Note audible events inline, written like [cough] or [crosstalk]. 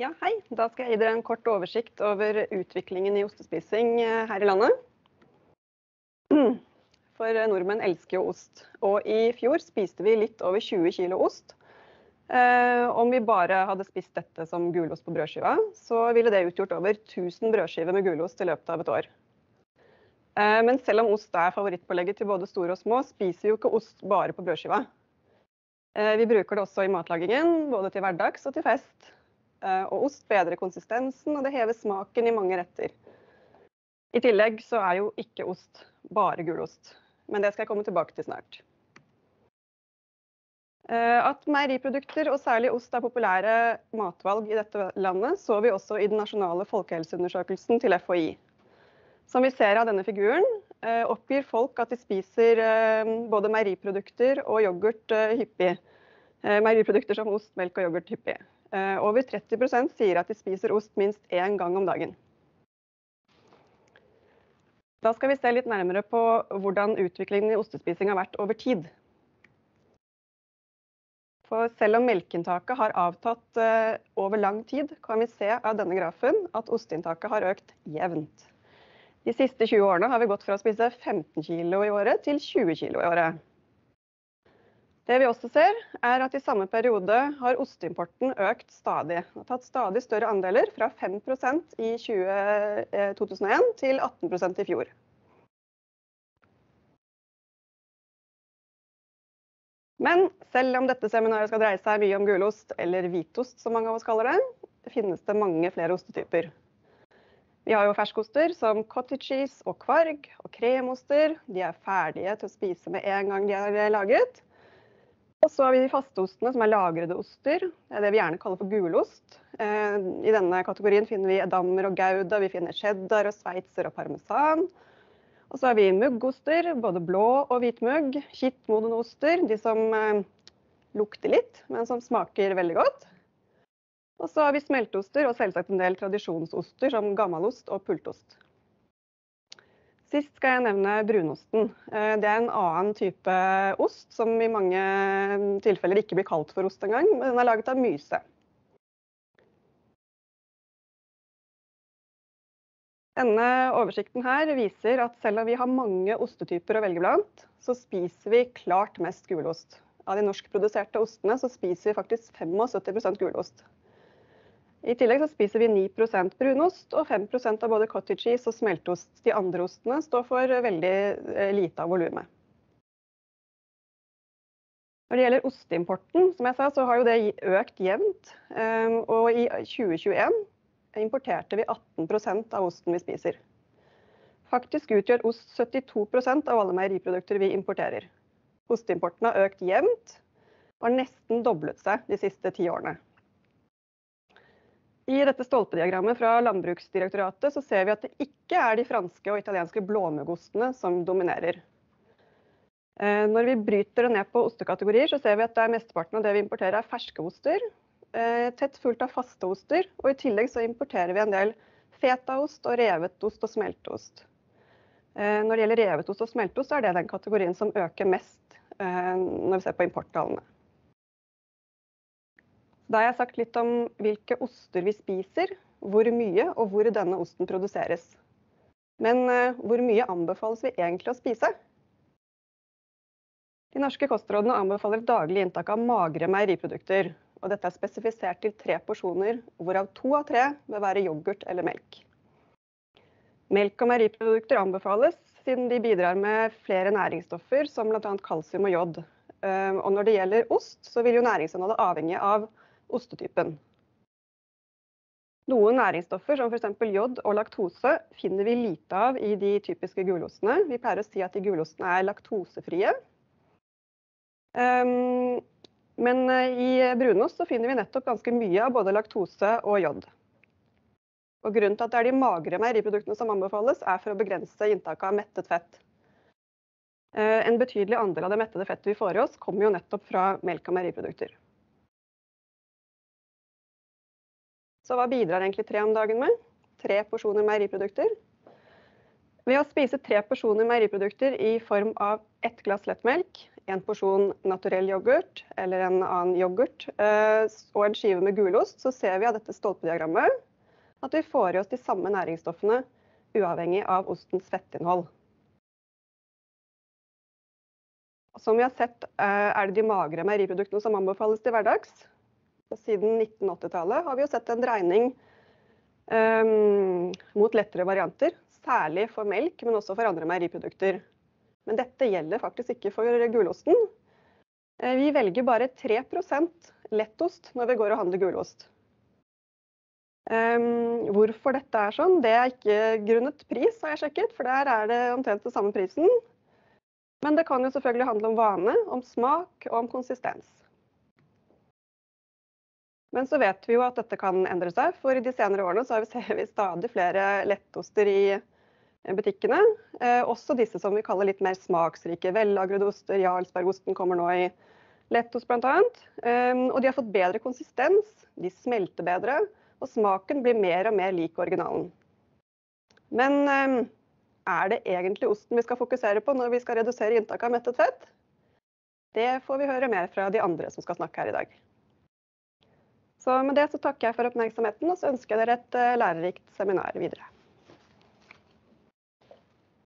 Ja, hei. Da skal jeg gi dere en kort oversikt over utviklingen i ostespising eh, her i landet. [clears throat] For nordmenn elsker jo ost, og i fjor spiste vi litt over 20 kg ost. Eh, om vi bare hadde spist dette som gulost på brødskiva, så ville det utgjort over 1000 brødskiver med gulost i løpet av et år. Eh, men selv om ost er favorittpålegget til både store og små, spiser vi jo ikke ost bare på brødskiva. Eh, vi bruker det også i matlagingen, både til hverdags og til fest. Eh, og ost bedrer konsistensen, og det hever smaken i mange retter. I tillegg så er jo ikke ost bare gulost, men det skal jeg komme tilbake til snart. Eh, at meieriprodukter, og særlig ost, er populære matvalg i dette landet, så vi også i den nasjonale folkehelseundersøkelsen til FHI. Som vi ser av denne figuren, eh, oppgir folk at de spiser både meieriprodukter og yoghurt hyppig. Meieriprodukter som ost, melk og yoghurt hyppig. Eh, over 30% sier at de spiser ost minst én gang om dagen. Da skal vi se litt nærmere på hvordan utviklingen i ostespising har vært over tid. For selv om melkeinntaket har avtatt eh, over lang tid, kan vi se av denne grafen at osteinntaket har økt jevnt. De siste 20 årene har vi gått fra å spise 15 kg i året til 20 kg i året. Det vi også ser, er at i samme periode har osteimporten økt stadig. Den har tatt stadig større andeler, fra 5% i 20, 2001 eh, til 18% i fjor. Men selv om dette seminaret skal dreie seg mye om gulost, eller hvitost som mange av oss kaller det, finnes det mange flere ostetyper. Vi har jo ferskoster som cottage cheese og kvarg, og kremoster. De er ferdige til å spise med en gang de er laget. Og så har vi de fasteostene, som er lagrede oster. Det er det vi gjerne kaller for gulost. Eh, I denne kategorien finner vi edammer og gouda, vi finner cheddar og sveitser og parmesan. Og så har vi muggoster, både blå og hvitmugg. Kittmodne oster, de som eh, lukter litt, men som smaker veldig godt. Og så har vi smelteoster og selvsagt en del tradisjonsoster som gammalost og pultost. Sist skal jeg nevne brunosten. Eh, det er en annen type ost som i mange tilfeller ikke blir kalt for ost engang, den er laget av myse. Denne oversikten her viser at selv om vi har mange ostetyper å velge blant, så spiser vi klart mest gulost. Av de norskproduserte ostene så spiser vi faktisk 75% gulost. I tillegg så spiser vi 9% brunost og 5% av både cottage cheese og smelteost. De andre ostene står for veldig eh, lite av volumet. Når det gjelder osteimporten, som jeg sa, så har jo det økt jevnt. Ehm, og i 2021 importerte vi 18% av osten vi spiser. Faktisk utgjør ost 72% av alle meieriprodukter vi importerer. Osteimporten har økt jevnt og har nesten doblet seg de siste ti årene. I dette stolpediagrammet fra Landbruksdirektoratet så ser vi at det ikke er de franske og italienske blåmuggostene som dominerer. Eh, når vi bryter det ned på ostekategorier, så ser vi at det er mesteparten av det vi importerer er ferske oster. Eh, tett fullt av faste oster, og i tillegg så importerer vi en del fetaost og revet ost og smelteost. Eh, når det gjelder revet ost og smelteost, så er det den kategorien som øker mest når vi ser på importtallene. Da har jeg sagt litt om hvilke oster vi spiser, hvor mye og hvor denne osten produseres. Men uh, hvor mye anbefales vi egentlig å spise? De norske kostrådene anbefaler daglig inntak av magre meieriprodukter. Og dette er spesifisert til tre porsjoner, hvorav to av tre bør være yoghurt eller melk. Melk og meieriprodukter anbefales siden de bidrar med flere næringsstoffer, som bl.a. kalsium og jod. Uh, og når det gjelder ost, så vil jo næringsinnholdet avhenge av ostetypen. Noen næringsstoffer, som f.eks. jod og laktose, finner vi lite av i de typiske gulostene. Vi pleier å si at de gulostene er laktosefrie. Um, men eh, i brunost finner vi nettopp ganske mye av både laktose og jod. Og grunnen til at det er de magre meieriproduktene som anbefales, er for å begrense inntaket av mettet fett. Uh, en betydelig andel av det mettede fettet vi får i oss, kommer jo nettopp fra melk og meieriprodukter. Så hva bidrar egentlig tre om dagen med? Tre porsjoner meieriprodukter. Ved å spise tre porsjoner meieriprodukter i form av ett glass lettmelk, en porsjon naturell yoghurt eller en annen yoghurt eh, og en skive med gulost, så ser vi av dette stolpediagrammet at vi får i oss de samme næringsstoffene uavhengig av ostens fettinnhold. Som vi har sett, eh, er det de magre meieriproduktene som anbefales til hverdags. Siden 1980-tallet har vi jo sett en dreining um, mot lettere varianter, særlig for melk, men også for andre meieriprodukter. Men dette gjelder faktisk ikke for gulosten. Eh, vi velger bare 3% lettost når vi går og handler gulost. Um, hvorfor dette er sånn, det er ikke grunnet pris, har jeg sjekket, for der er det omtrent den samme prisen. Men det kan jo selvfølgelig handle om vane, om smak og om konsistens. Men så vet vi jo at dette kan endre seg, for i de senere årene så ser [laughs] vi stadig flere lettoster i butikkene. Eh, også disse som vi kaller litt mer smaksrike. Vellagrede oster, Jarlsbergosten kommer nå i lettost bl.a. Eh, og de har fått bedre konsistens, de smelter bedre, og smaken blir mer og mer lik originalen. Men eh, er det egentlig osten vi skal fokusere på når vi skal redusere inntaket av mettet fett? Det får vi høre mer fra de andre som skal snakke her i dag. Så med det så takker jeg for oppmerksomheten, og så ønsker jeg dere et lærerikt seminar videre.